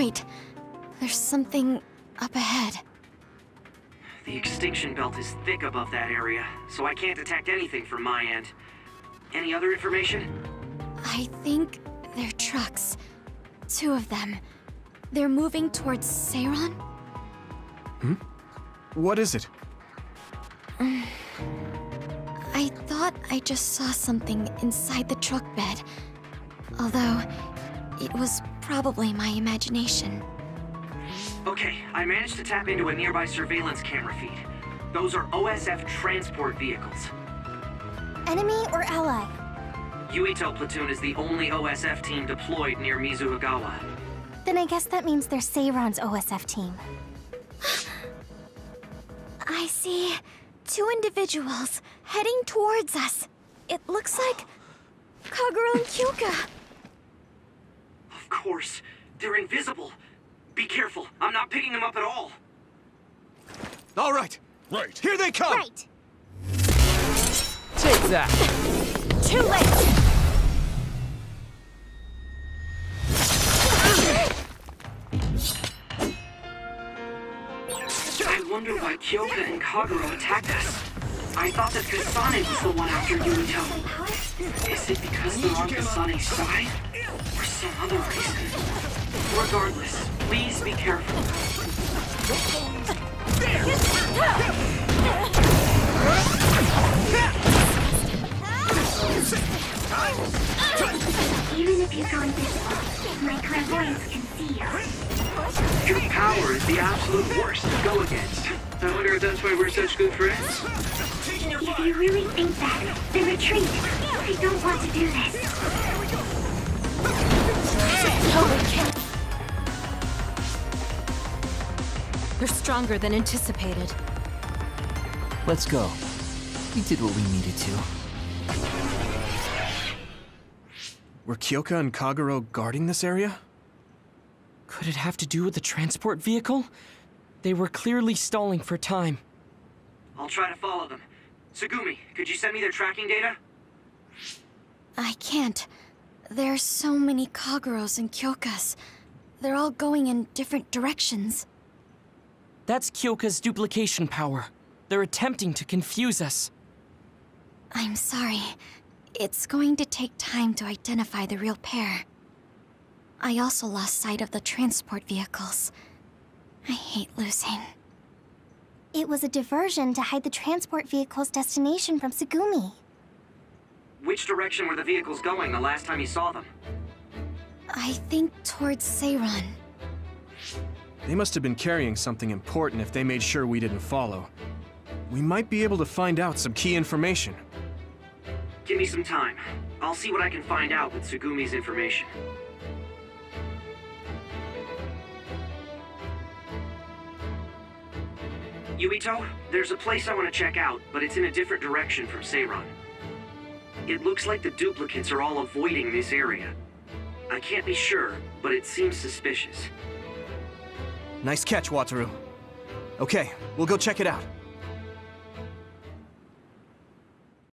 Wait, there's something up ahead. The extinction belt is thick above that area, so I can't detect anything from my end. Any other information? I think they're trucks. Two of them. They're moving towards Seiran? Hmm? What is it? Mm. I thought I just saw something inside the truck bed. Although, it was probably my imagination. Okay, I managed to tap into a nearby surveillance camera feed. Those are OSF transport vehicles. Enemy or ally? Yuito platoon is the only OSF team deployed near Mizuhagawa. Then I guess that means they're Seiran's OSF team. I see two individuals heading towards us. It looks like Kagero and Kyoka. Of course, they're invisible. Be careful, I'm not picking them up at all. All right. Right. Here they come. Right! Take that! Too late! I wonder why Kyoka and Kagero attacked us. I thought that Kasane was the one after Yuito. Is it because they're on Kasane's side? Regardless, please be careful. Even if you go invisible, my clairvoyance can see you. Your power is the absolute worst to go against. I wonder if that's why we're such good friends. If you really think that, then retreat. I don't want to do this. They're stronger than anticipated. Let's go. We did what we needed to. Were Kyoka and Kagero guarding this area? Could it have to do with the transport vehicle? They were clearly stalling for time. I'll try to follow them. Tsugumi, could you send me their tracking data? I can't. There's so many Kageros and Kyokas. They're all going in different directions. That's Kyoka's duplication power. They're attempting to confuse us. I'm sorry. It's going to take time to identify the real pair. I also lost sight of the transport vehicles. I hate losing. It was a diversion to hide the transport vehicle's destination from Tsugumi. Which direction were the vehicles going the last time you saw them? I think towards Seiran. They must have been carrying something important if they made sure we didn't follow. We might be able to find out some key information. Give me some time. I'll see what I can find out with Tsugumi's information. Yuito, there's a place I want to check out, but it's in a different direction from Seiran. It looks like the duplicates are all avoiding this area. I can't be sure, but it seems suspicious. Nice catch, Wataru. Okay, we'll go check it out.